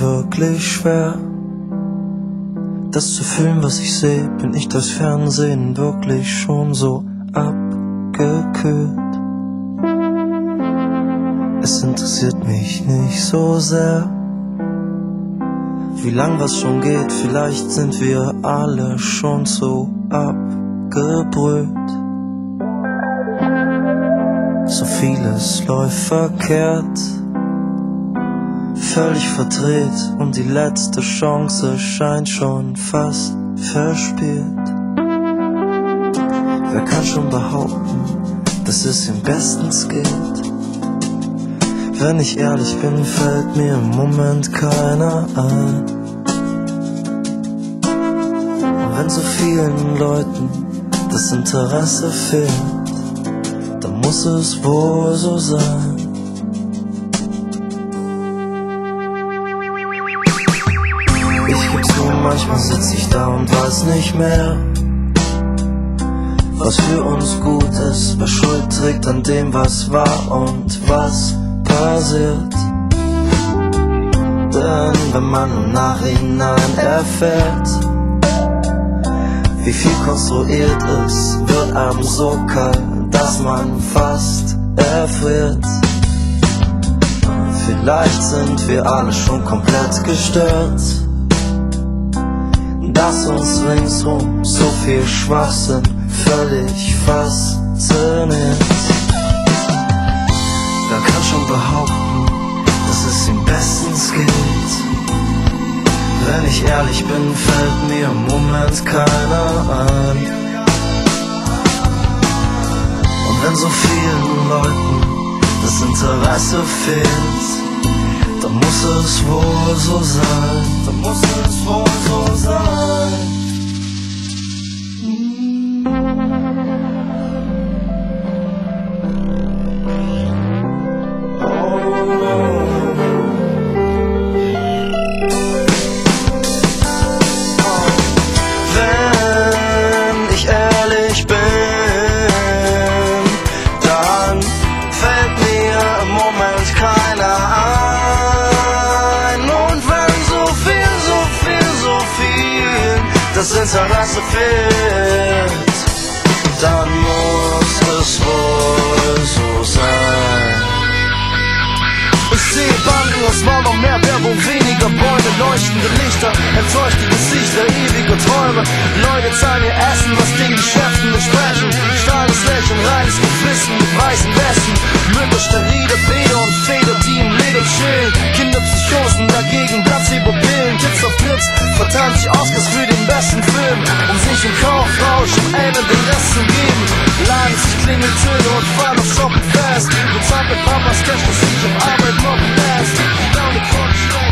wirklich schwer. Das zu fühlen, was ich seh, bin ich durchs Fernsehen wirklich schon so abgekühlt. Es interessiert mich nicht so sehr, wie lang was schon geht. Vielleicht sind wir alle schon so abgebrüht. So vieles läuft verkehrt völlig verdreht und die letzte Chance scheint schon fast verspielt. Wer kann schon behaupten, dass es ihm bestens geht? Wenn ich ehrlich bin, fällt mir im Moment keiner ein. Und wenn so vielen Leuten das Interesse fehlt, dann muss es wohl so sein. Manchmal sitz ich da und weiß nicht mehr, was für uns gut ist, wer Schuld trägt an dem, was war und was passiert. Denn wenn man im Nachhinein erfährt, wie viel konstruiert ist, wird einem so kalt, dass man fast erfriert. Vielleicht sind wir alle schon komplett gestört dass uns ringsrum so viel Schwachsinn völlig fasziniert. Wer kann schon behaupten, dass es ihm bestens geht? Wenn ich ehrlich bin, fällt mir im Moment keiner ein. Und wenn so vielen Leuten das Interesse fehlt, dann muss es wohl so sein, dann muss es wohl Interesse fehlt, dann muss es wohl so sein. Ich sehe Banken aus Mauern, mehr Werbung, weniger Bäume, leuchtende Lichter, enttäuschte Gesichter, ewige Träume. Leute zahlen ihr Essen, was den Geschäften entsprechen. Stahles Lächeln, reines Gewissen mit weißen Westen. Mütter, sterile Bäder und Feder, die im Leder chillen. Kinderpsychosen dagegen, Placebo-Pillen, Kids auf Trips, verteilen sich Oscars für den Flaschen filmen und sich im Kaufrausch um einen den Rest zu geben. Laden sich Klingeltöne und fahren auf Shoppen fest. Bezahlt mit Papas Cash, das ich auf Arbeit noch erst. Down the Couch,